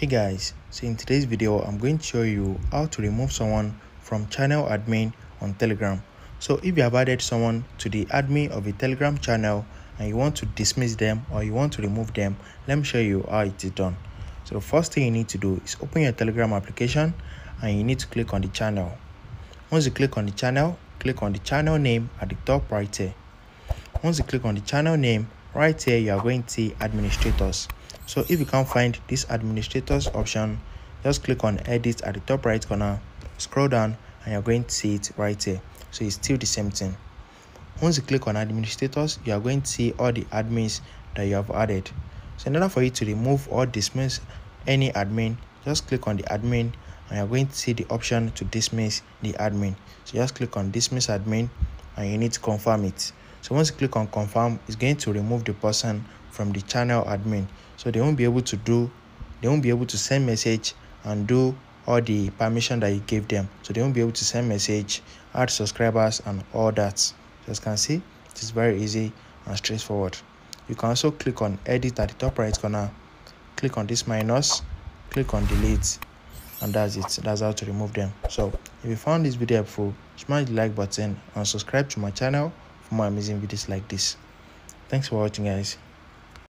hey guys so in today's video i'm going to show you how to remove someone from channel admin on telegram. So if you have added someone to the admin of a telegram channel and you want to dismiss them or you want to remove them let me show you how it is done. So the first thing you need to do is open your telegram application and you need to click on the channel. Once you click on the channel click on the channel name at the top right here. Once you click on the channel name right here you are going to see administrators so if you can't find this administrators option just click on edit at the top right corner scroll down and you're going to see it right here. So it's still the same thing. Once you click on administrators you are going to see all the admins that you have added. So in order for you to remove or dismiss any admin just click on the admin and you're going to see the option to dismiss the admin. So just click on dismiss admin and you need to confirm it. So once you click on confirm it's going to remove the person from the channel admin. So they won't be able to do they won't be able to send message and do all the permission that you gave them. So they won't be able to send message add subscribers and all that. So as you can see it is very easy and straightforward. You can also click on edit at the top right corner. Click on this minus click on delete and that's it. That's how to remove them. So if you found this video helpful smash the like button and subscribe to my channel for more amazing videos like this. Thanks for watching guys